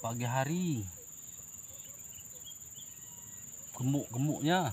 pagi hari. Gemuk-gemuknya.